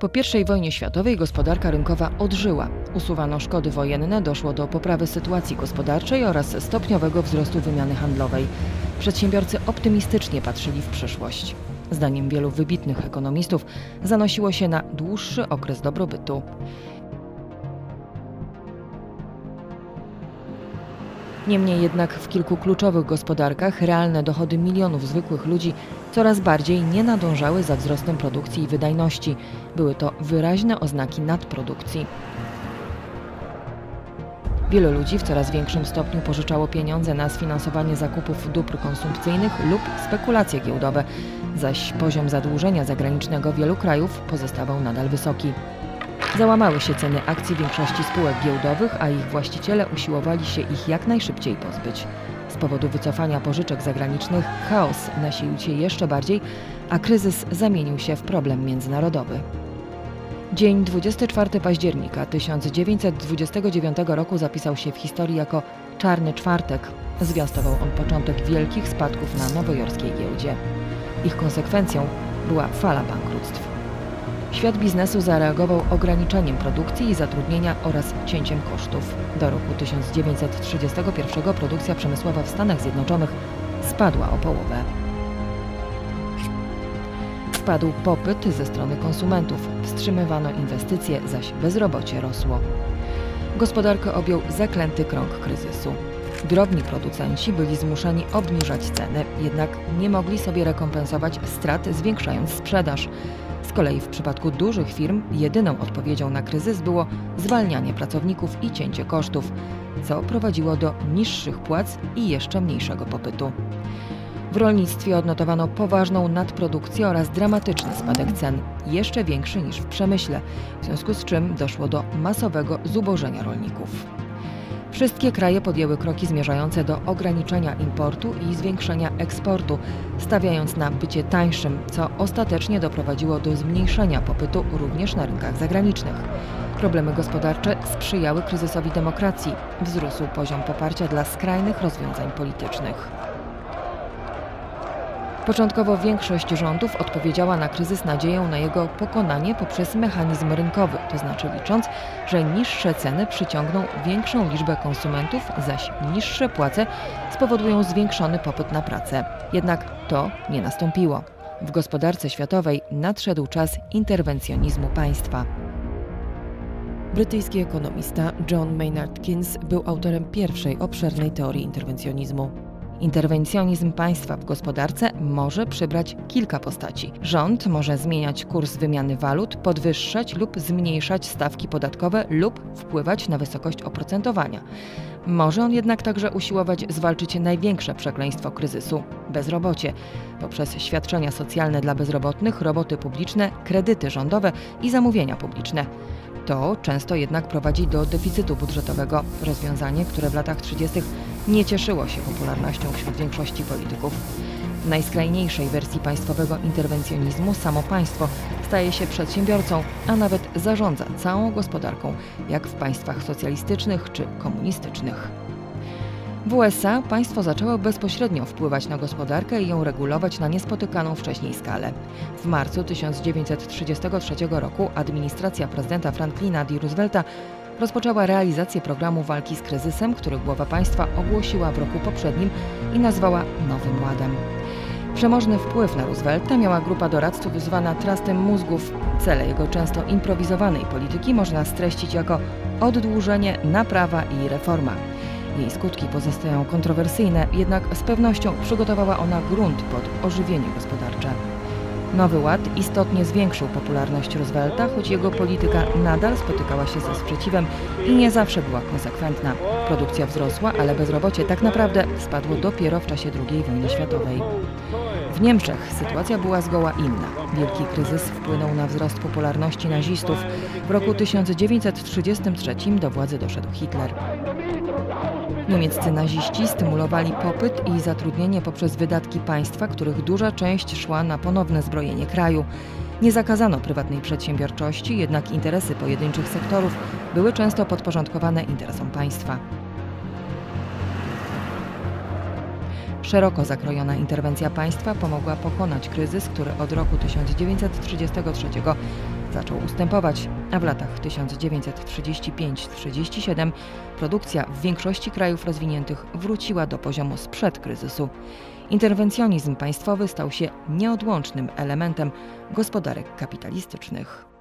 Po I wojnie światowej gospodarka rynkowa odżyła. Usuwano szkody wojenne, doszło do poprawy sytuacji gospodarczej oraz stopniowego wzrostu wymiany handlowej. Przedsiębiorcy optymistycznie patrzyli w przyszłość. Zdaniem wielu wybitnych ekonomistów zanosiło się na dłuższy okres dobrobytu. Niemniej jednak w kilku kluczowych gospodarkach realne dochody milionów zwykłych ludzi coraz bardziej nie nadążały za wzrostem produkcji i wydajności. Były to wyraźne oznaki nadprodukcji. Wielu ludzi w coraz większym stopniu pożyczało pieniądze na sfinansowanie zakupów dóbr konsumpcyjnych lub spekulacje giełdowe, zaś poziom zadłużenia zagranicznego wielu krajów pozostawał nadal wysoki. Załamały się ceny akcji większości spółek giełdowych, a ich właściciele usiłowali się ich jak najszybciej pozbyć. Z powodu wycofania pożyczek zagranicznych chaos nasilił się jeszcze bardziej, a kryzys zamienił się w problem międzynarodowy. Dzień 24 października 1929 roku zapisał się w historii jako Czarny Czwartek. Zwiastował on początek wielkich spadków na nowojorskiej giełdzie. Ich konsekwencją była fala bankructw. Świat biznesu zareagował ograniczeniem produkcji i zatrudnienia oraz cięciem kosztów. Do roku 1931 produkcja przemysłowa w Stanach Zjednoczonych spadła o połowę. Spadł popyt ze strony konsumentów, wstrzymywano inwestycje, zaś bezrobocie rosło. Gospodarkę objął zaklęty krąg kryzysu. Drobni producenci byli zmuszeni obniżać ceny, jednak nie mogli sobie rekompensować strat, zwiększając sprzedaż. Z kolei w przypadku dużych firm jedyną odpowiedzią na kryzys było zwalnianie pracowników i cięcie kosztów, co prowadziło do niższych płac i jeszcze mniejszego popytu. W rolnictwie odnotowano poważną nadprodukcję oraz dramatyczny spadek cen, jeszcze większy niż w przemyśle, w związku z czym doszło do masowego zubożenia rolników. Wszystkie kraje podjęły kroki zmierzające do ograniczenia importu i zwiększenia eksportu, stawiając na bycie tańszym, co ostatecznie doprowadziło do zmniejszenia popytu również na rynkach zagranicznych. Problemy gospodarcze sprzyjały kryzysowi demokracji, wzrósł poziom poparcia dla skrajnych rozwiązań politycznych. Początkowo większość rządów odpowiedziała na kryzys nadzieją na jego pokonanie poprzez mechanizm rynkowy, to znaczy licząc, że niższe ceny przyciągną większą liczbę konsumentów, zaś niższe płace spowodują zwiększony popyt na pracę. Jednak to nie nastąpiło. W gospodarce światowej nadszedł czas interwencjonizmu państwa. Brytyjski ekonomista John Maynard Keynes był autorem pierwszej obszernej teorii interwencjonizmu. Interwencjonizm państwa w gospodarce może przybrać kilka postaci. Rząd może zmieniać kurs wymiany walut, podwyższać lub zmniejszać stawki podatkowe lub wpływać na wysokość oprocentowania. Może on jednak także usiłować zwalczyć największe przekleństwo kryzysu bezrobocie poprzez świadczenia socjalne dla bezrobotnych, roboty publiczne, kredyty rządowe i zamówienia publiczne. To często jednak prowadzi do deficytu budżetowego, rozwiązanie, które w latach 30. nie cieszyło się popularnością wśród większości polityków. W najskrajniejszej wersji państwowego interwencjonizmu samo państwo staje się przedsiębiorcą, a nawet zarządza całą gospodarką, jak w państwach socjalistycznych czy komunistycznych. W USA państwo zaczęło bezpośrednio wpływać na gospodarkę i ją regulować na niespotykaną wcześniej skalę. W marcu 1933 roku administracja prezydenta Franklina D. Roosevelta rozpoczęła realizację programu walki z kryzysem, który głowa państwa ogłosiła w roku poprzednim i nazwała Nowym Ładem. Przemożny wpływ na Roosevelta miała grupa doradców zwana Trustem Mózgów. Cele jego często improwizowanej polityki można streścić jako oddłużenie, naprawa i reforma. Jej skutki pozostają kontrowersyjne, jednak z pewnością przygotowała ona grunt pod ożywienie gospodarcze. Nowy Ład istotnie zwiększył popularność Roosevelta, choć jego polityka nadal spotykała się ze sprzeciwem i nie zawsze była konsekwentna. Produkcja wzrosła, ale bezrobocie tak naprawdę spadło dopiero w czasie II wojny światowej. W Niemczech sytuacja była zgoła inna. Wielki kryzys wpłynął na wzrost popularności nazistów. W roku 1933 do władzy doszedł Hitler. Niemieccy naziści stymulowali popyt i zatrudnienie poprzez wydatki państwa, których duża część szła na ponowne zbrojenie kraju. Nie zakazano prywatnej przedsiębiorczości, jednak interesy pojedynczych sektorów były często podporządkowane interesom państwa. Szeroko zakrojona interwencja państwa pomogła pokonać kryzys, który od roku 1933 zaczął ustępować, a w latach 1935-37 produkcja w większości krajów rozwiniętych wróciła do poziomu sprzed kryzysu. Interwencjonizm państwowy stał się nieodłącznym elementem gospodarek kapitalistycznych.